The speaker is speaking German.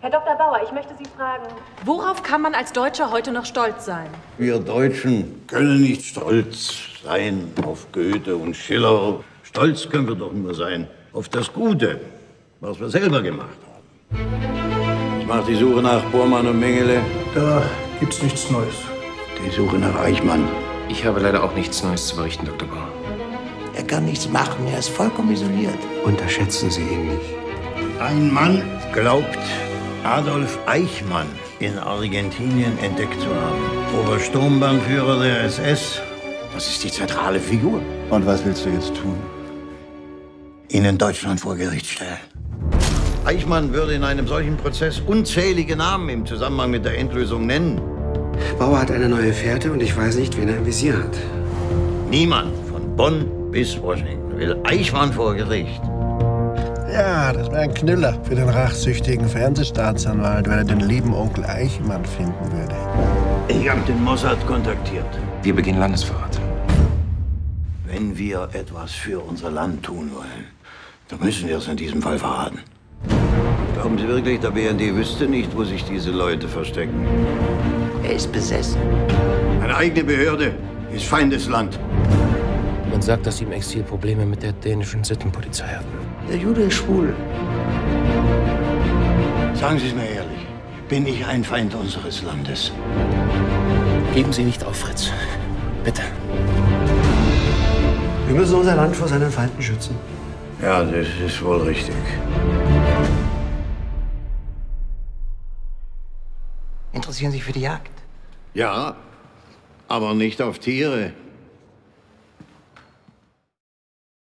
Herr Dr. Bauer, ich möchte Sie fragen, Worauf kann man als Deutscher heute noch stolz sein? Wir Deutschen können nicht stolz sein auf Goethe und Schiller. Stolz können wir doch nur sein auf das Gute, was wir selber gemacht haben. Ich mache die Suche nach Bormann und Mengele. Da gibt's nichts Neues. Die Suche nach Eichmann. Ich habe leider auch nichts Neues zu berichten, Dr. Bauer. Er kann nichts machen, er ist vollkommen isoliert. Unterschätzen Sie ihn nicht. Ein Mann glaubt, Adolf Eichmann in Argentinien entdeckt zu haben. Obersturmbannführer der SS. Das ist die zentrale Figur. Und was willst du jetzt tun? ihn in Deutschland vor Gericht stellen. Eichmann würde in einem solchen Prozess unzählige Namen im Zusammenhang mit der Endlösung nennen. Bauer hat eine neue Fährte und ich weiß nicht, wen er im Visier hat. Niemand von Bonn bis Washington will Eichmann vor Gericht. Ja, das wäre ein Knüller für den rachsüchtigen Fernsehstaatsanwalt, wenn er den lieben Onkel Eichmann finden würde. Ich habe den Mossad kontaktiert. Wir begehen Landesverrat. Wenn wir etwas für unser Land tun wollen, dann müssen wir es in diesem Fall verraten. Glauben Sie wirklich, der BND wüsste nicht, wo sich diese Leute verstecken? Er ist besessen. Eine eigene Behörde ist Feindesland. Man sagt, dass sie im Exil Probleme mit der dänischen Sittenpolizei hatten. Der Jude ist schwul. Sagen Sie es mir ehrlich. Bin ich ein Feind unseres Landes? Geben Sie nicht auf, Fritz. Bitte. Wir müssen unser Land vor seinen Feinden schützen. Ja, das ist wohl richtig. Interessieren sich für die Jagd? Ja, aber nicht auf Tiere.